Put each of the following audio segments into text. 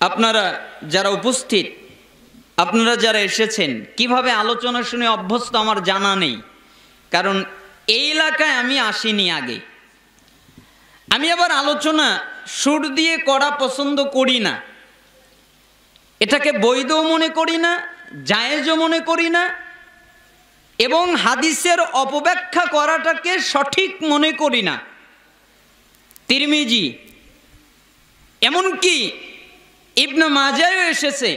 আপনারা যারা উপস্থিত, আপনারা যারা এসেছেন, কীভাবে আলোচনা শুনে অভ্যস্ত আমার জানা নেই, কারণ এই এলাকায় আমি আসিনি আগে। আমি আবার আলোচনা সুর দিয়ে করা পছন্দ করি না। এটাকে বৈধও মনে করি না, জায়েজও মনে করি না, এবং হাদিসের অপব্যাখ্যা করাটাকে সঠিক মনে করি না। তিরমিজি, এমনকি ইবনে মাজায়ও এসেছে।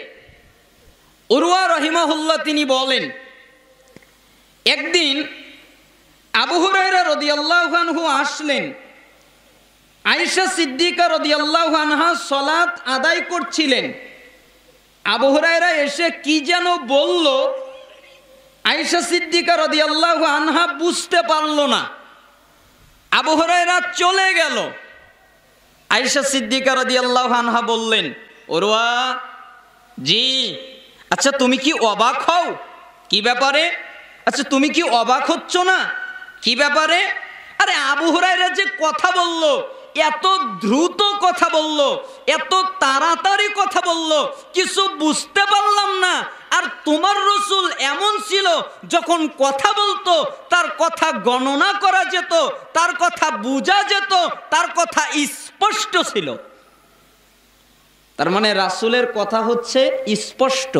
উরুয়া রহিমাহুল্লাহ তিনি বলেন, একদিন আবু হুরায়রা রদিয়াল্লাহু আনহু আসলেন। আয়েশা সিদ্দিকা রদিয়াল্লাহু আনহা সলাত আদায় করছিলেন। আবু হুরায়রা এসে কি যেন বলল, আয়েশা সিদ্দিকা রদিয়াল্লাহু আনহা বুঝতে পারল না। আবু হুরায়রা চলে গেল। আয়েশা সিদ্দিকা রদিয়াল্লাহু আনহা বললেন ওরওয়া, জি। আচ্ছা তুমি কি অবাক হও? কি ব্যাপারে? আচ্ছা তুমি কি অবাক হচ্ছ না? কি ব্যাপারে? আরে, আবু হুরায়রা যে কথা বলল, এত দ্রুত কথা বলল, এত তাড়াতাড়ি কথা বলল, কিছু বুঝতে পারলাম না। আর তোমার রসুল এমন ছিল, যখন কথা বলতো, তার কথা গণনা করা যেত, তার কথা বোঝা যেত, তার কথা স্পষ্ট ছিল। তার মানে রাসুলের কথা হচ্ছে স্পষ্ট।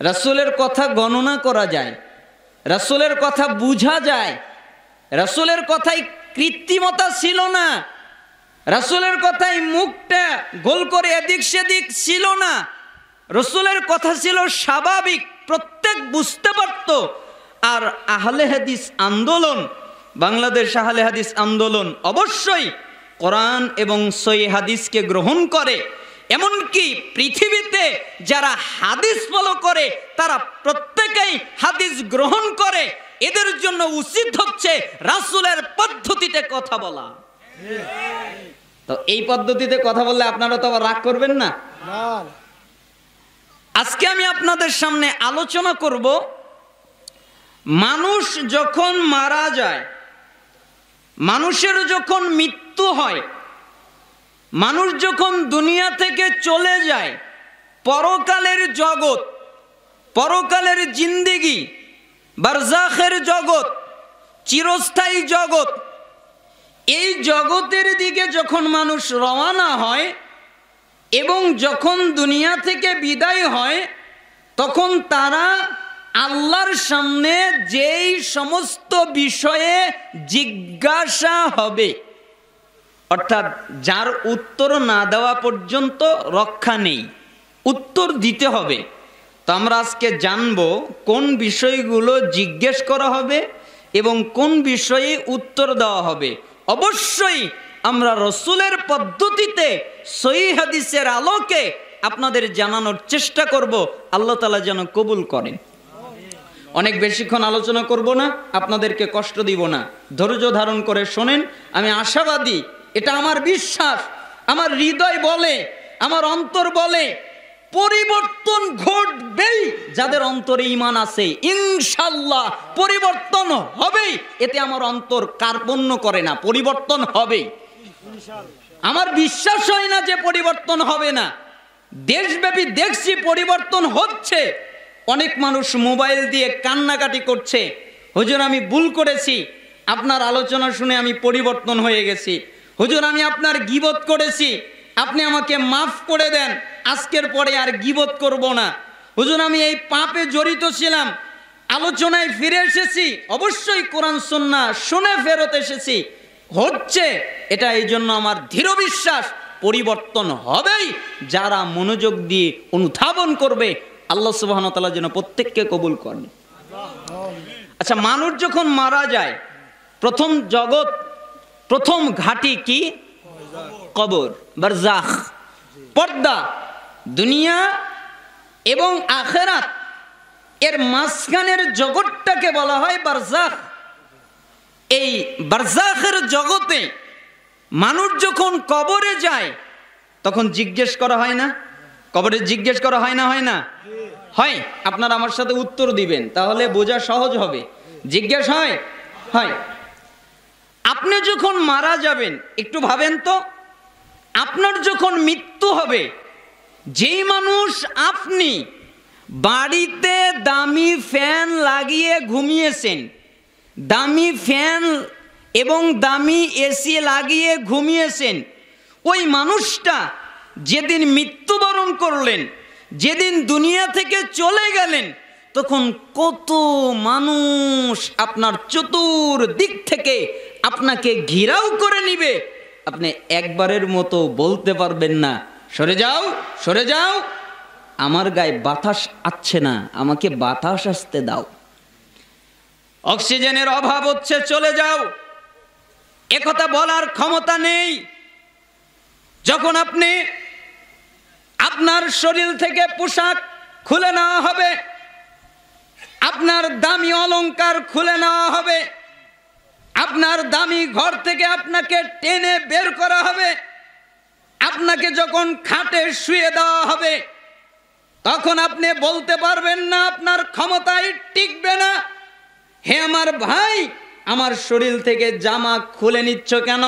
রাসুলের কথা গণনা করা যায়। রাসুলের কথা বুঝা যায়। রাসুলের কথাই কৃত্রিমতা ছিল না। রাসুলের কথাই মুখটা গোল করে এদিক সেদিক ছিল না। রসুলের কথা ছিল স্বাভাবিক, প্রত্যেক বুঝতে পারত। আর আহলে হাদিস আন্দোলন, বাংলাদেশ আহলে হাদিস আন্দোলন অবশ্যই কোরআন এবং সই হাদিসকে গ্রহণ করে। এমনকি পৃথিবীতে যারা হাদিস ফলো করে, তারা প্রত্যেকেই হাদিস গ্রহণ করে। এদের জন্য উচিত হচ্ছে রাসুলের পদ্ধতিতে কথা বলা। তো এই পদ্ধতিতে কথা বললে আপনারা তো আবার রাগ করবেন না? আজকে আমি আপনাদের সামনে আলোচনা করব, মানুষ যখন মারা যায়, মানুষের যখন মৃত্যু হয় মানুষ যখন দুনিয়া থেকে চলে যায়, পরকালের জগৎ, পরকালের জিন্দিগি বারজাখের জগৎ, চিরস্থায়ী জগৎ, এই জগতের দিকে যখন মানুষ রওয়ানা হয় এবং যখন দুনিয়া থেকে বিদায় হয়, তখন তারা আল্লাহর সামনে যেই সমস্ত বিষয়ে জিজ্ঞাসা হবে। অর্থাৎ যার উত্তর না দেওয়া পর্যন্ত রক্ষা নেই, উত্তর দিতে হবে। তো আমরা আজকে জানব কোন বিষয়গুলো জিজ্ঞেস করা হবে এবং কোন বিষয়ে উত্তর দেওয়া হবে। অবশ্যই আমরা রসুলের পদ্ধতিতে সই হাদিসের আলোকে আপনাদের জানানোর চেষ্টা করব, আল্লাহ তালা যেন কবুল করেন। অনেক বেশিক্ষণ আলোচনা করব না, আপনাদেরকে কষ্ট দিব না। ধৈর্য ধারণ করে শোনেন, আমি আশাবাদী এটা আমার বিশ্বাস, আমার হৃদয় বলে, আমার অন্তর বলে, পরিবর্তন ঘটবেই যাদের অন্তরে ইমান আছে ইনশাল্লাহ পরিবর্তন হবেই। এতে আমার অন্তর কার্পণ্য করে না, পরিবর্তন হবেই। আমার বিশ্বাস হয় না যে পরিবর্তন হবে না। দেশব্যাপী দেখছি পরিবর্তন হচ্ছে। অনেক মানুষ মোবাইল দিয়ে কান্নাকাটি করছে। হুজুর, আমি ভুল করেছি। আপনার আলোচনা শুনে আমি পরিবর্তন হয়ে গেছি। হুজুর, আমি আপনার গিবত করেছি। আপনি আমাকে মাফ করে দেন, আজকের পরে আর গিবত করব না। হুজুর, আমি এই পাপে জড়িত ছিলাম, আলোচনায় ফিরে এসেছি, অবশ্যই কোরআন সন্না শুনে ফেরত এসেছি। হচ্ছে, এটা এই জন্য আমার দৃঢ় বিশ্বাস, পরিবর্তন হবেই, যারা মনোযোগ দিয়ে অনুধাবন করবে, আল্লাহ সুবাহতাল্লাহ যেন প্রত্যেককে কবুল করেন। আচ্ছা মানুষ যখন মারা যায়, প্রথম জগৎ প্রথম ঘাটি কি? কবর বারজাখ পর্দা, দুনিয়া এবং আখেরাত। এর মাঝখানের জগৎটাকে বলা হয় বারজাখ এই বারজাখের জগতে মানুষ যখন কবরে যায়, তখন জিজ্ঞেস করা হয় না? কবরে জিজ্ঞেস করা হয় না হয় না? হয়। আপনারা আমার সাথে উত্তর দিবেন, তাহলে বোঝা সহজ হবে। জিজ্ঞেস হয়? হয়। আপনি যখন মারা যাবেন, একটু ভাবেন তো, আপনার যখন মৃত্যু হবে, যেই মানুষ আপনি বাড়িতে দামি ফ্যান লাগিয়ে ঘুমিয়েছেন, দামি ফ্যান এবং দামি এসি লাগিয়ে ঘুমিয়েছেন, ওই মানুষটা যেদিন মৃত্যুবরণ করলেন, যেদিন দুনিয়া থেকে চলে গেলেন, তখন কত মানুষ আপনার চতুর দিক থেকে আপনাকে ঘিরাও করে নিবে। আপনি একবারের মতো বলতে পারবেন না, সরে যাও সরে যাও। আমার গায়ে বাতাস আসছে না, আমাকে বাতাস আসতে দাও। অক্সিজেনের অভাব হচ্ছে, চলে যাও। একথা বলার ক্ষমতা নেই। যখন আপনি আপনার শরীর থেকে পোশাক খুলে নেওয়া হবে, আপনার দামি অলংকার খুলে নেওয়া হবে আপনার দামি ঘর থেকে আপনাকে টেনে বের করা হবে। আপনাকে যখন খাটে শুয়ে দেওয়া হবে, তখন আপনি বলতে পারবেন না, আপনার ক্ষমতায় টিকবে না। হে আমার ভাই, আমার শরীর থেকে জামা খুলে নিচ্ছ কেন?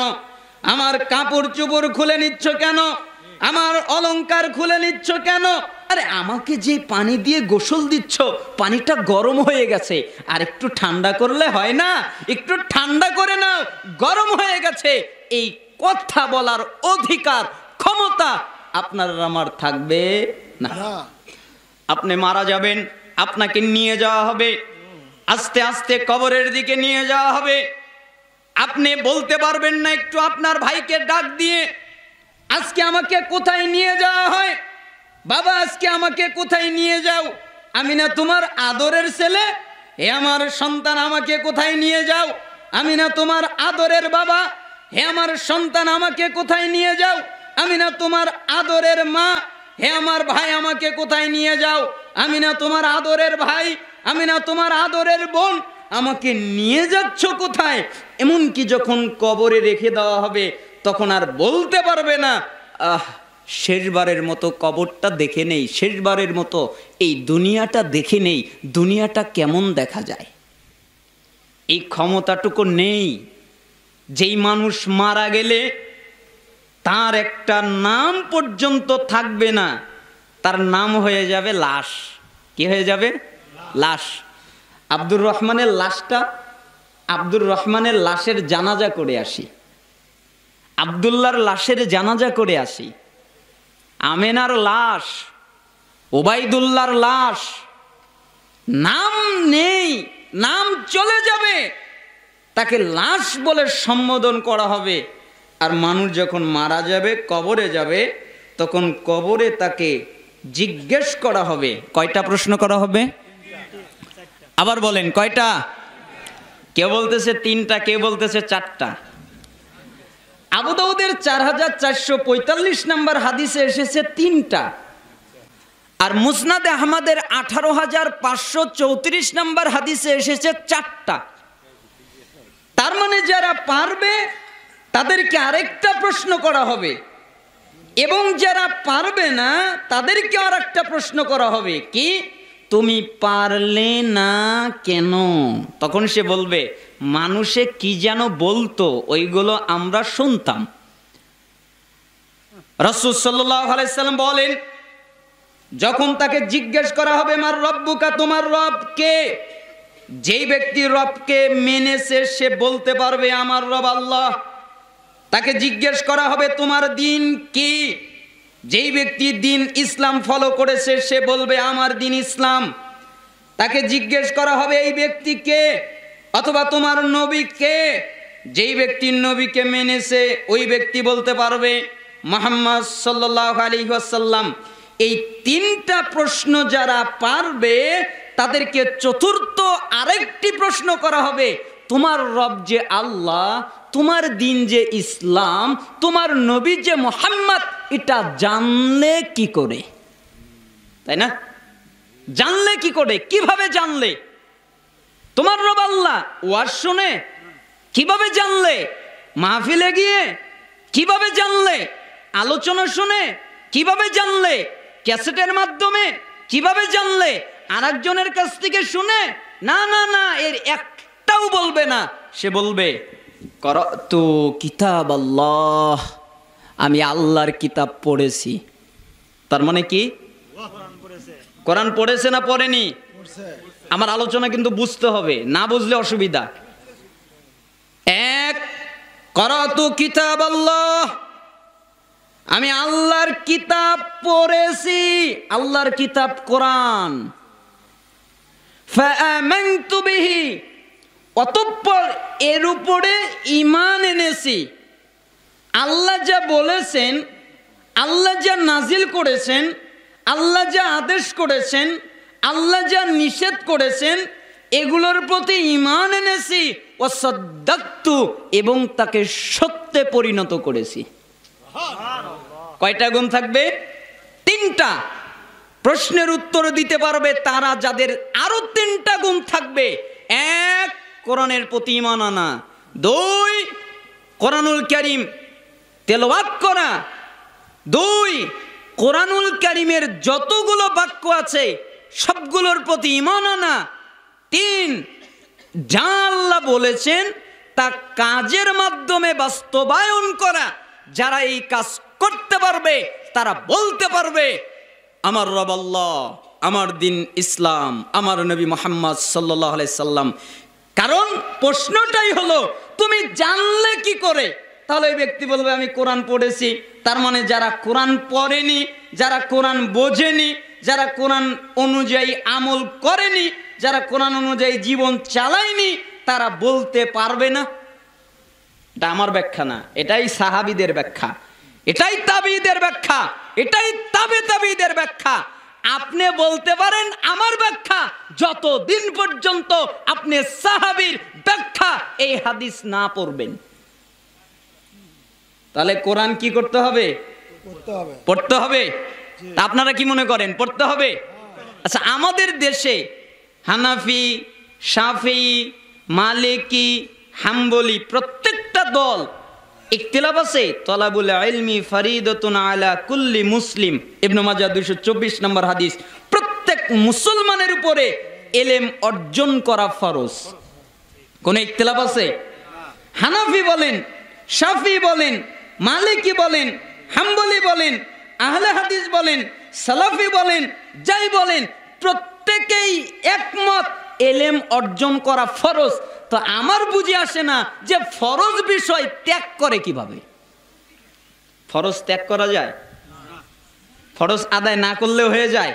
আমার কাপড় চুপড় খুলে নিচ্ছ কেন? আমার অলংকার খুলে নিচ্ছ কেন? আরে আমাকে যে পানি দিয়ে গোসল দিচ্ছ পানিটা গরম হয়ে গেছে। আর একটু ঠান্ডা করলে হয় না? একটু ঠান্ডা করে নাও গরম হয়ে গেছে। এই কথা বলার অধিকার ক্ষমতা আপনার আমার থাকবে না। আপনি মারা যাবেন আপনাকে নিয়ে যাওয়া হবে। আস্তে আস্তে কবরের দিকে নিয়ে যাওয়া হবে। আপনি বলতে পারবেন না একটু আপনার ভাইকে ডাক দিয়ে আজকে আমাকে কোথায় নিয়ে যাওয়া হয়? বাবা, আজকে আমাকে কোথায় নিয়ে যাও? আমি না তোমার আদরের ছেলে? হে আমার সন্তান, আমাকে কোথায় নিয়ে যাও? আমি না তোমার আদরের বাবা? হে আমার সন্তান, আমাকে কোথায় নিয়ে যাও? আমি না তোমার আদরের মা? হে আমার ভাই, আমাকে কোথায় নিয়ে যাও? আমি না তোমার আদরের ভাই? আমি না তোমার আদরের বোন? আমাকে নিয়ে যাচ্ছ কোথায়? এমনকি যখন কবরে রেখে দেওয়া হবে, তখন আর বলতে পারবে না। আহ শেষবারের মতো কবরটা দেখে নেই, শেষবারের মতো এই দুনিয়াটা দেখে নেই, দুনিয়াটা কেমন দেখা যায়? এই ক্ষমতাটুকু নেই। যেই মানুষ মারা গেলে তার একটা নাম পর্যন্ত থাকবে না। তার নাম হয়ে যাবে লাশ। কি হয়ে যাবে? লাশ। আব্দুর রহমানের লাশটা, আব্দুর রহমানের লাশের জানাজা করে আসি। আবদুল্লার লাশের জানাজা করে আসি। আমেনার লাশ ওবাইদুল্লার লাশ, নাম নেই, নাম চলে যাবে। তাকে লাশ বলে সম্বোধন করা হবে। আর মানুষ যখন মারা যাবে, কবরে যাবে, তখন কবরে তাকে জিজ্ঞেস করা হবে। কয়টা প্রশ্ন করা হবে? আবার বলেন, কয়টা? কে বলতেছে তিনটা, কে বলতেছে চারটা? আবু দাউদের চার হাজার চারশো পঁয়তাল্লিশ নম্বর হাদিসে এসেছে তিনটা। আর মুসনাদ আহমদের আঠারো হাজার পাঁচশো চৌত্রিশ নম্বর হাদিসে এসেছে চারটা। তার মানে যারা পারবে, তাদেরকে আরেকটা প্রশ্ন করা হবে। এবং যারা পারবে না, তাদেরকে আর একটা প্রশ্ন করা হবে কি, তুমি পারলে না কেন? তখন সে বলবে মানুষে কি যেন বলতো, ওইগুলো আমরা শুনতাম। রসুল আলাইসাল্লাম বলেন, যখন তাকে জিজ্ঞেস করা হবে, মার রব্বুকা, তোমার রব কে? যেই ব্যক্তি রবকে মেনেছে, সে বলতে পারবে, আমার রব আল্লাহ। তাকে জিজ্ঞেস করা হবে, তোমার দিন কি? যেই ব্যক্তি দিন ইসলাম ফলো করেছে, সে বলবে, আমার দিন ইসলাম। তাকে জিজ্ঞেস করা হবে, এই ব্যক্তিকে অথবা তোমার নবী কে যেই ব্যক্তির নবীকে মেনেছে ওই ব্যক্তি বলতে পারবে, মোহাম্মদ সাল্লাহ আলী ওয়াসাল্লাম। এই তিনটা প্রশ্ন যারা পারবে, তাদেরকে চতুর্থ আরেকটি প্রশ্ন করা হবে। তোমার রব যে আল্লাহ, তোমার দিন যে ইসলাম, তোমার নবী যে মোহাম্মদ, এটা জানলে কি করে? তাই না? জানলে কি করে? কীভাবে জানলে? তোমার রব আল্লাহ ওয়াজ শুনে কীভাবে জানলে? মাহফিলে গিয়ে কীভাবে জানলে? আলোচনা শুনে কীভাবে জানলে? ক্যাসেটের মাধ্যমে কীভাবে জানলে? আর একজনের কাছ থেকে শুনে না না না এর একটাও বলবে না সে বলবে করতু কিতাব আল্লাহ আমি আল্লাহর কিতাব পড়েছি। তার মানে কি? কোরআন পড়েছে না পড়েনি? পড়ছে। আমার আলোচনা কিন্তু বুঝতে হবে, না বুঝলে অসুবিধা। এক, করাতু কিতাব আল্লাহ আমি আল্লাহর কিতাব পড়েছি, আল্লাহর কিতাব কোরআন। বিহি, অতঃপর এর উপরে ইমান এনেছি। আল্লাহ যা বলেছেন, আল্লাহ যা নাজিল করেছেন, আল্লাহ যা আদেশ করেছেন আল্লাহ যা নিষেধ করেছেন, এগুলোর প্রতি ইমান এনেছি ও সদ্দাক্তু এবং তাকে সত্যে পরিণত করেছি। কয়টা গুণ থাকবে? তিনটা। প্রশ্নের উত্তর দিতে পারবে তারা যাদের আরও তিনটা গুণ থাকবে। এক, কোরআনের প্রতি ইমান আনা। দুই, কোরআনুল করিম তেলাওয়াত করা। দুই, কোরআনুল করিমের যতগুলো বাক্য আছে সবগুলোর প্রতি ইমান আনা। তিন, যা আল্লাহ বলেছেন তা কাজের মাধ্যমে বাস্তবায়ন করা। যারা এই কাজ করতে পারবে, তারা বলতে পারবে, আমার রব আল্লাহ, আমার দিন ইসলাম, আমার নবী মোহাম্মদ সাল্লাহ সাল্লাম। কারণ প্রশ্নটাই হলো, তুমি জানলে কি করে? তাহলে ওই ব্যক্তি বলবে, আমি কোরআন পড়েছি। তার মানে যারা কোরআন পড়েনি, যারা কোরআন বোঝেনি যারা কোরআন অনুযায়ী আমল করেনি যারা কোরআন অনুযায়ী জীবন চালায়নি তারা বলতে পারবে না। এটা আমার ব্যাখ্যা না এটাই সাহাবিদের ব্যাখ্যা। এটাই তাবিদের ব্যাখ্যা এটাই তাবে তাবিদের ব্যাখ্যা। আপনি বলতে পারেন আমার ব্যাখ্যা যতদিন পর্যন্ত আপনি সাহাবির ব্যাখ্যা এই হাদিস না পড়বেন। তাহলে কোরআন কি করতে হবে। পড়তে হবে। আপনারা কি মনে করেন, পড়তে হবে? আচ্ছা আমাদের দেশে হানাফি সাফি মালিকি, হাম্বলি প্রত্যেকটা দল ইখতিলাফ আছে। তলাবুল ইলমি ফরিদতুন আলা কুল্লি মুসলিম। ইবনু মাজা দুইশো চব্বিশ নম্বর হাদিস। প্রত্যেক মুসলমানের উপরে এলেম অর্জন করা ফরজ। কোন ইখতিলাফ আছে? হানাফি বলেন, শাফি বলেন, মালিকি বলেন, হাম্বলি বলেন আহলে হাদিস বলেন, সালাফি বলেন, যাই বলেন, প্রত্যেকেই একমত, এলেম অর্জন করা ফরজ। তো আমার বুঝে আসে না যে ফরজ বিষয় ত্যাগ করে কীভাবে। ফরজ ত্যাগ করা যায়? ফরজ আদায় না করলে হয়ে যায়,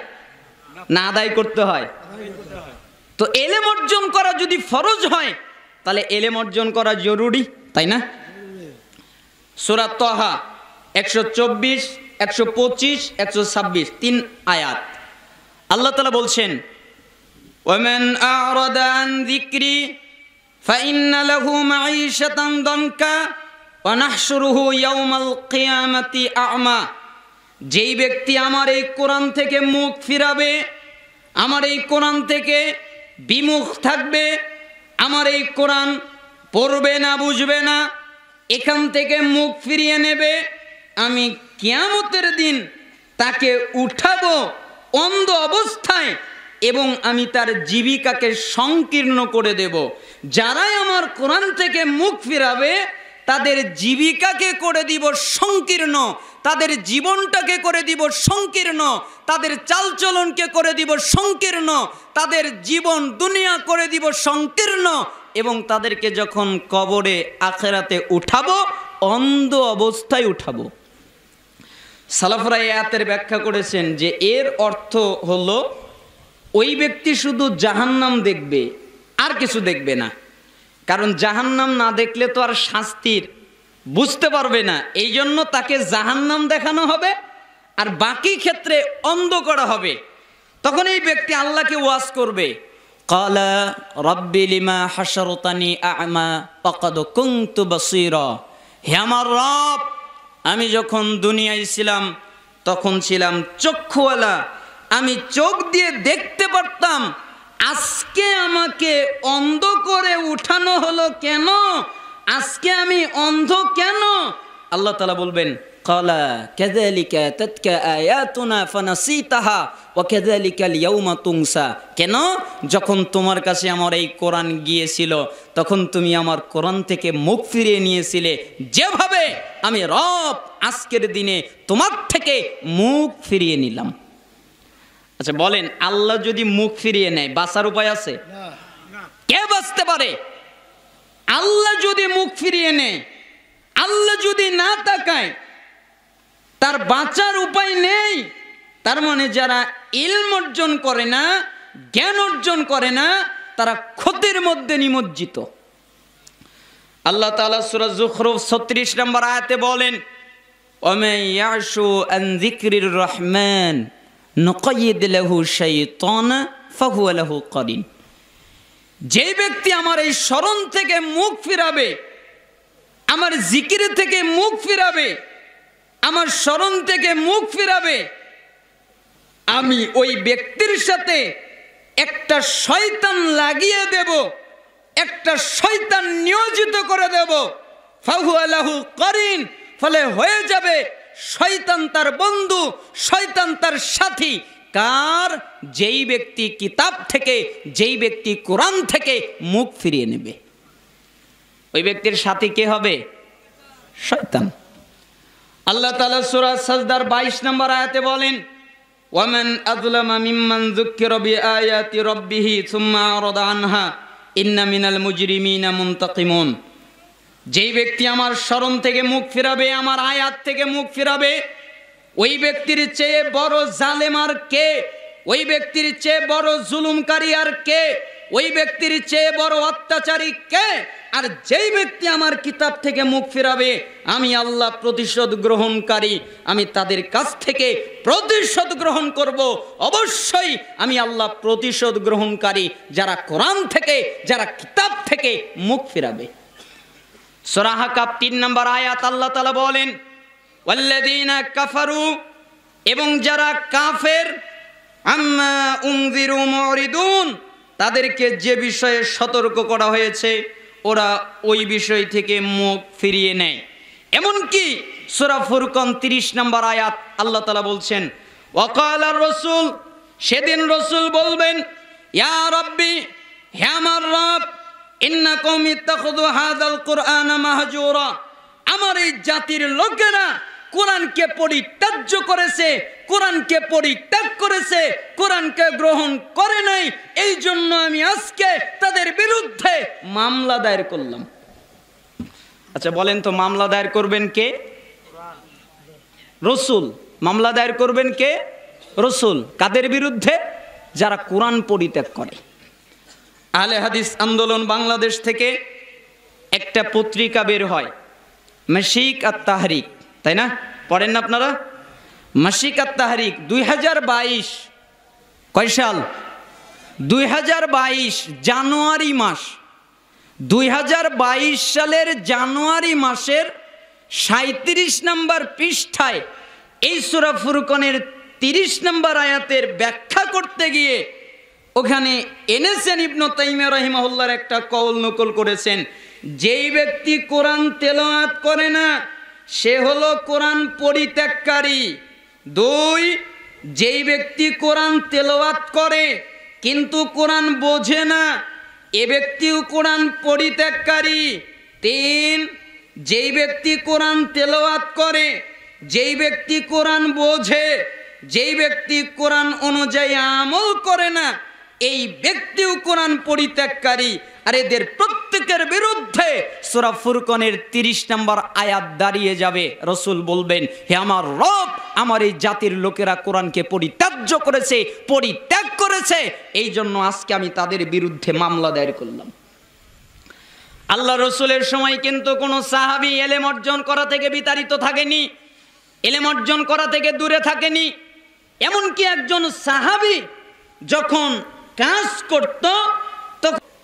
না আদায় করতে হয়। তো এলেম অর্জন করা যদি ফরজ হয়, তাহলে এলেম অর্জন করা জরুরি, তাই না? সুরাত তহা একশো চব্বিশ একশো পঁচিশ একশো ছাব্বিশ তিন আয়াত আল্লাহ তালা বলছেন ومن أعرض عن ذكري فإن له معيشة ضنكا ونحشره يوم القيامة أعمى যেই ব্যক্তি আমার এই কোরআন থেকে মুখ ফিরাবে আমার এই কোরআন থেকে বিমুখ থাকবে আমার এই কোরআন পড়বে না বুঝবে না এখান থেকে মুখ ফিরিয়ে নেবে আমি কিয়ামতের দিন তাকে উঠাবো অন্ধ অবস্থায় এবং আমি তার জীবিকাকে সংকীর্ণ করে দেব। যারাই আমার কোরআন থেকে মুখ ফিরাবে, তাদের জীবিকাকে করে দিব সংকীর্ণ, তাদের জীবনটাকে করে দিব সংকীর্ণ, তাদের চালচলনকে করে দিব সংকীর্ণ, তাদের জীবন, দুনিয়া করে দিব সংকীর্ণ এবং তাদেরকে যখন কবরে, আখেরাতে উঠাবো, অন্ধ অবস্থায় উঠাবো। সালাফরা আয়াতের ব্যাখ্যা করেছেন যে এর অর্থ হলো, ওই ব্যক্তি শুধু জাহান্নাম দেখবে, আর কিছু দেখবে না। কারণ জাহান্নাম না দেখলে তো আর শাস্তির বুঝতে পারবে না। এই জন্য তাকে জাহান্নাম দেখানো হবে, আর বাকি ক্ষেত্রে অন্ধ করা হবে। তখন এই ব্যক্তি আল্লাহকে ওয়াজ করবে। কালা আমা হে আমার রব আমি যখন দুনিয়ায় ছিলাম, তখন ছিলাম চক্ষুওয়ালা। আমি চোখ দিয়ে দেখতে পারতাম, আজকে আমাকে অন্ধ করে উঠানো হলো কেন? আজকে আমি অন্ধ কেন? আল্লাহ তালা বলবেন কেদালিকা ফানাসিতাহা ও তুংসা। কেন? যখন তোমার কাছে আমার এই কোরআন গিয়েছিল, তখন তুমি আমার কোরআন থেকে মুখ ফিরিয়ে নিয়েছিলে যেভাবে আমি রব আজকের দিনে তোমার থেকে মুখ ফিরিয়ে নিলাম। আচ্ছা বলেন আল্লাহ যদি মুখ ফিরিয়ে নেয় বাঁচার উপায় আছে? কে বাঁচতে পারে? আল্লাহ যদি মুখ ফিরিয়ে নেয় আল্লাহ যদি না তাকায় তার বাঁচার উপায় নেই। তার মানে যারা ইলম অর্জন করে না জ্ঞান অর্জন করে না তারা ক্ষতির মধ্যে নিমজ্জিত। আল্লাহ তাআলা সূরা জুখরুফ 36 নম্বর আয়াতে বলেন ওমে আন যিকরির রহমান, নুকাইয়িদ লাহু শাইতান ফাহুয়া লাহু করিন। যে ব্যক্তি আমার এই স্মরণ থেকে মুখ ফিরাবে, আমার জিকির থেকে মুখ ফিরাবে, আমার স্মরণ থেকে মুখ ফিরাবে, আমি ওই ব্যক্তির সাথে একটা শয়তান লাগিয়ে দেব। একটা শয়তান নিয়োজিত করে দেব। ফাহু আলাহু করিন, ফলে হয়ে যাবে শয়তান তার বন্ধু, শয়তান তার সাথী। কার? যেই ব্যক্তি কিতাব থেকে, যেই ব্যক্তি কোরআন থেকে মুখ ফিরিয়ে নেবে। ওই ব্যক্তির সাথী কে হবে? শয়তান। আল্লাহ তালা সুরা সাজদার বাইশ নম্বর আয়াতে বলেন ওয়ামান আযলামা মিম্মান যুক্কিরা বিআয়াতি রাব্বিহি সুম্মা আরাদা আনহা। ইন্না মিনাল মুজরিমিনা মুনতাকিমুন। যেই ব্যক্তি আমার স্মরণ থেকে মুখ ফিরাবে, আমার আয়াত থেকে মুখ ফিরাবে, ওই ব্যক্তির চেয়ে বড় জালেম আর কে? ওই ব্যক্তির চেয়ে বড় জুলুমকারী আর কে? ওই ব্যক্তির চেয়ে বড় অত্যাচারী কে? আর যেই ব্যক্তি আমার কিতাব থেকে মুখ ফিরাবে, আমি আল্লাহ প্রতিশোধ গ্রহণকারী, আমি তাদের কাছ থেকে প্রতিশোধ গ্রহণ করব। অবশ্যই আমি আল্লাহ প্রতিশোধ গ্রহণকারী, যারা কোরআন থেকে, যারা কিতাব থেকে মুখ ফিরাবে। সোরাহা কাপ তিন নম্বর আয়াত আল্লাহ তালা বলেন কাফারু এবং যারা কাফের তাদেরকে যে বিষয়ে সতর্ক করা হয়েছে ওরা ওই বিষয় থেকে মুখ ফিরিয়ে নেয়। এমনকি সুরা ফুরকন 30 নম্বর আয়াত আল্লাহ তাআলা বলছেন, ওয়াকাল রসুল, সেদিন রসুল বলবেন, ইয়া রাব্বি, হে আমার রব, ইন্না কুরআনা মাহজুরা, আমার এই জাতির লোকেরা কোরআনকে পরিত্যাজ্য করেছে, কোরআনকে পরিত্যাগ করেছে, কোরআনকে গ্রহণ করে নাই, এই জন্য আমি আজকে তাদের বিরুদ্ধে মামলা দায়ের করলাম। আচ্ছা বলেন তো মামলা দায়ের করবেন কে? রসুল। মামলা দায়ের করবেন কে? রসুল। কাদের বিরুদ্ধে? যারা কোরআন পরিত্যাগ করে। আহলে হাদিস আন্দোলন বাংলাদেশ থেকে একটা পত্রিকা বের হয় মাসিক আর তাহারিক তাই না? পড়েন না আপনারা? মাসিক আর তাহারিক, দুই হাজার বাইশ। কয় সাল? দুই হাজার বাইশ জানুয়ারি মাস। দুই হাজার বাইশ সালের জানুয়ারি মাসের সাঁত্রিশ নম্বর পৃষ্ঠায় এই সুরা ফুরকনের তিরিশ নম্বর আয়াতের ব্যাখ্যা করতে গিয়ে ওখানে এনেছেন ইবনু তাইমিয়া রহিমাহুল্লার একটা কওল নকল করেছেন, যেই ব্যক্তি কোরআন তেলাওয়াত করে না সে হলো কোরআন পরিত্যাগকারী। দুই, যেই ব্যক্তি কোরআন তেলাওয়াত করে, কিন্তু কোরআন বোঝে না, এ ব্যক্তিও কোরআন পরিত্যাগকারী। তিন, যেই ব্যক্তি কোরআন তেলাওয়াত করে, যেই ব্যক্তি কোরআন বোঝে, যেই ব্যক্তি কোরআন অনুযায়ী আমল করে না, এই ব্যক্তিও কোরআন পরিত্যাগকারী। আর এদের প্রত্যেকের বিরুদ্ধে সুরা ফুরকনের তিরিশ নম্বর আয়াত দাঁড়িয়ে যাবে। রসুল বলবেন, হে আমার রব, আমার এই জাতির লোকেরা কোরআনকে পরিত্যাজ্য করেছে, পরিত্যাগ করেছে। এই জন্য আজকে আমি তাদের বিরুদ্ধে মামলা দায়ের করলাম। আল্লাহ রসুলের সময় কিন্তু কোনো সাহাবি এলেম অর্জন করা থেকে বিতাড়িত থাকেনি, এলেম অর্জন করা থেকে দূরে থাকেনি। এমনকি একজন সাহাবি যখন কাজ করত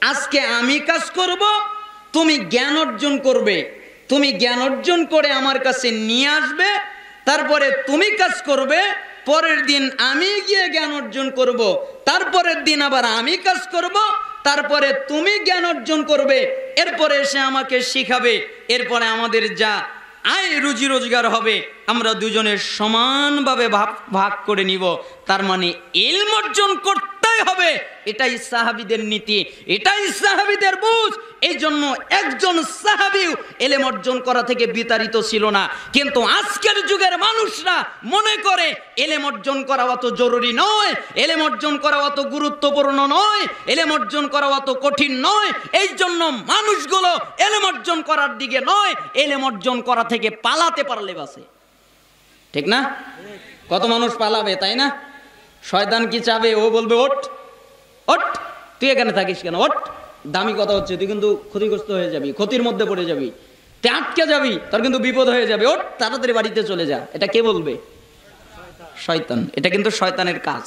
আজকে আমি কাজ করব, তুমি জ্ঞান অর্জন করবে। তুমি জ্ঞান অর্জন করে আমার কাছে নিয়ে আসবে, তারপরে তুমি কাজ করবে, পরের দিন আমি গিয়ে জ্ঞান অর্জন করব, তারপরের দিন আবার আমি কাজ করব, তারপরে তুমি জ্ঞান অর্জন করবে, এরপরে এসে আমাকে শিখাবে, এরপরে আমাদের যা আয় রুজি রোজগার হবে, আমরা দুজনের সমানভাবে ভাগ করে নিব। তার মানে ইলম অর্জন করতে হবে? এটাই সাহাবিদের নীতি, এটাই সাহাবিদের বুঝ। এই জন্য একজন সাহাবিও এলেম অর্জন করা থেকে বিতাড়িত ছিল না। কিন্তু আজকের যুগের মানুষরা মনে করে, এলেম অর্জন করা অত জরুরি নয়, এলেম অর্জন করা অত গুরুত্বপূর্ণ নয়, এলেম অর্জন করা অত কঠিন নয়। এই জন্য মানুষগুলো এলেম অর্জন করার দিকে নয়, এলেম অর্জন করা থেকে পালাতে পারলে বাসে। ঠিক না? কত মানুষ পালাবে, তাই না? শয়তান কি চাবে? ও বলবে ওট ওট তুই এখানে থাকিস কেন? ওট দামি কথা হচ্ছে, তুই কিন্তু ক্ষতিগ্রস্ত হয়ে যাবি, ক্ষতির মধ্যে পড়ে যাবি, তুই আটকে যাবি, তোর কিন্তু বিপদ হয়ে যাবে। ওট তাড়াতাড়ি বাড়িতে চলে যা। এটা কে বলবে? শয়তান। এটা কিন্তু শয়তানের কাজ।